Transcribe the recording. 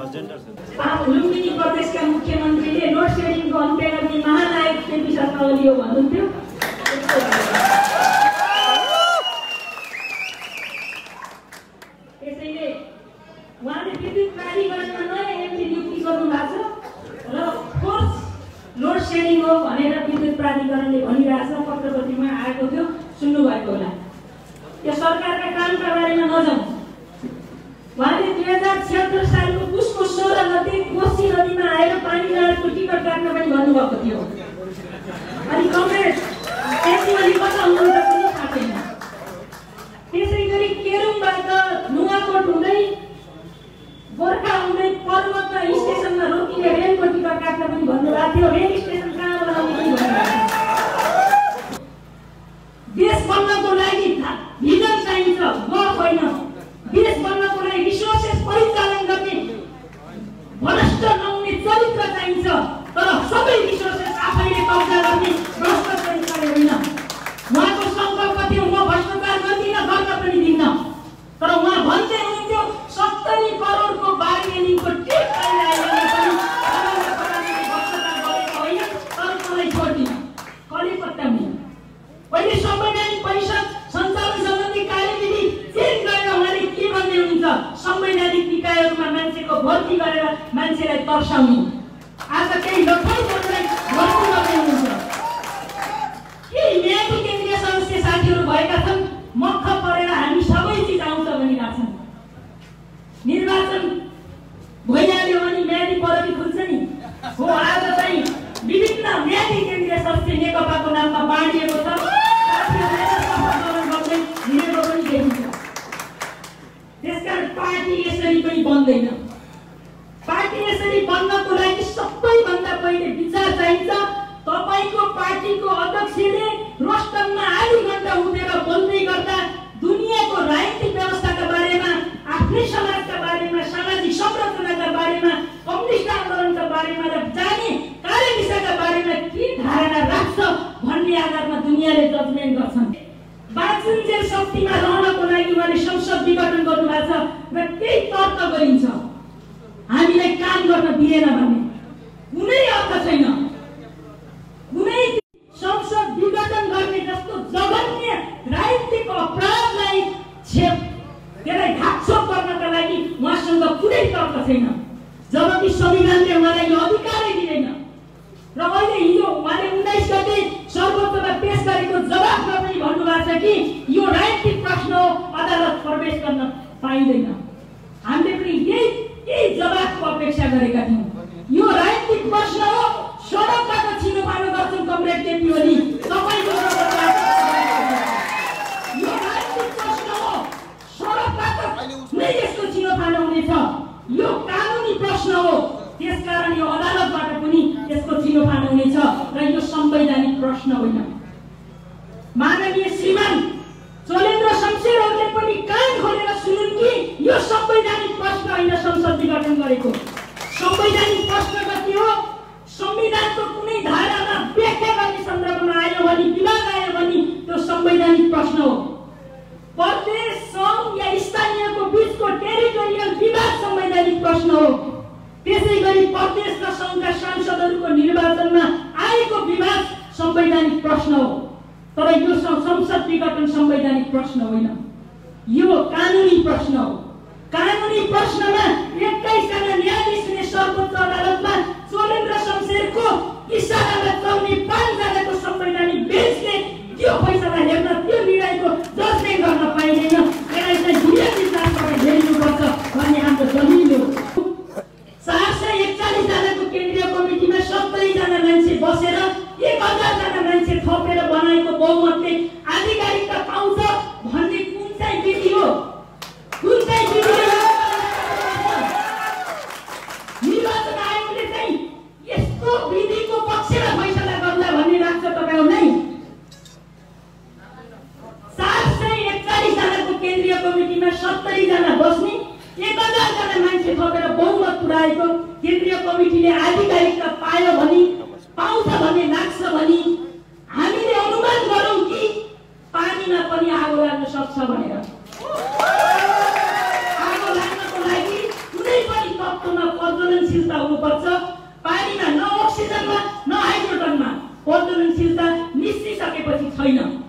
लुम्बिनी प्रदेशका मुख्यमन्त्रीले लोड सेडिङको अन्त्य गर्ने महानायक केपी शर्मा ओली हो भन्नुहुन्थ्यो त्यसैले उहाँले विद्युत प्राधिकरणमा नयाँ एमपी नियुक्ति गर्नु भएको छ र फोर्स लोड सेडिङ हो भनेर विद्युत प्राधिकरणले भनिरहेछ पत्रपत्रिमा आएको थियो सुन्नुभएको होला यो सरकारका कामका बारेमा नजाउँ उहाँले दुई हजार छिहत्तर सालको पुसको सोह्र गते कोशी नदीमा आएर पानी जहाजको टिकट काट्न पनि भन्नुभएको थियो अनि कङ्ग्रेस एससी कता हुनुहुन्छ पनि थाहा छैन त्यसै गरी केरुङबाट नुवाकोट हुँदै गोर्खा हुँदै पर्वतमा स्टेसनमा रोकिने रेलको टिकट काट्न पनि भन्नुभएको थियो रेल स्टेसन कहाँ बनाउने पनि भन्नुभएको देश बन्नको लागि भिजन चाहिन्छ गफ होइन देश बन्नको Católica da तर्साउने आज केही लखनऊहरूलाई भर्ती गर्दै हुनुहुन्छ के न्यायको केन्द्रीय सदस्य साथीहरू भएका छन् मख परेर हामी सबै चिज आउँछ भनिरहेका छन् निर्वाचन भइहाल्यो भने म्यादी परकी खुल्छ नि हो आज चाहिँ विभिन्न म्यादी केन्द्रीय सदस्य नेकपाको नाममा बाँडिएको छ त्यसकारण पार्टी यसरी पनि बन्दैन आफ्नै समाजका बारेमा सामाजिक संरचनाका बारेमा कम्युनिस्ट आन्दोलनका बारेमा र जाने कार्यदिशाका बारेमा के धारणा राख्छ भन्ने आधारमा दुनियाँले जजमेन्ट गर्छन् बाँचुन्जेल शक्तिमा रहनको लागि उहाँले संसद विघटन गर्नुभएको छ र केही तर्क गरिन्छ हामीलाई काम गर्न दिएन भन्ने कुनै अर्थ छैन कुनै संसद विघटन गर्ने जस्तो जघन्य राजनीतिक अपराधलाई छेप त्यसलाई ढाकछोप गर्नका लागि उहाँसँग तर्क छैन जबकि संविधानले उहाँलाई यो अधिकारै दिँदैन र अहिले हिजो उहाँले उन्नाइस गते सर्वोच्चमा पेश गरेको जवाफमा पनि भन्नुभएको छ कि यो राजनीतिक प्रश्न हो अदालत प्रवेश गर्न पाइँदैन। हामीले पनि यही यही जवाफको अपेक्षा गरेका थियौँ। यो राजनीतिक प्रश्न हो सडकबाट छिनोफानो गर्छौँ कमरेड केपी ओली तपाईँको यो राजनीतिक प्रश्न हो सडकबाट नै यस्तो छिनोफानो हुनेछ यो कानुनी प्रश्न हो। त्यसकारण यो अदालतबाट पनि यसको छिनोफानो हुनेछ र यो संवैधानिक प्रश्न होइन। माननीय श्रीमान चलेन्द्र शमशेरहरूले पनि कान खोलेर सुनुन् कि यो संवैधानिक प्रश्न होइन संसद विघटन गरेको संवैधानिक प्रश्न कति हो संविधानको कुनै धारामा व्याख्या गर्ने सन्दर्भमा आयो भने विवाद आयो भने त्यो संवैधानिक प्रश्न हो प्रदेश सङ्घ या स्थानीयको बिचको टेरिटोरियल विवाद प्रश्न हो त्यसै गरी प्रदेश र सङ्घका सांसदहरूको निर्वाचनमा आएको विवाद संवैधानिक प्रश्न हो। तर यो संसद विघटन संवैधानिक प्रश्न होइन। यो कानुनी प्रश्न हो। कानुनी प्रश्नमा कमिटीमा सत्तरीजना बस्ने एक हजारजना मान्छे थपेर बहुमत पुऱ्याएको केन्द्रीय कमिटीले आधिकारिकता पायो भने पाउँछ भन्ने लाग्छ भने हामीले अनुमान गरौँ कि पानीमा पनि आगो लाग्न सक्छ भनेर। आगो लाग्नको लागि कुनै पनि तत्त्वमा प्रज्वलनशीलता हुनुपर्छ। पानीमा न अक्सिजनमा न हाइड्रोजनमा प्रज्वलनशीलता निस्किसकेपछि छैन।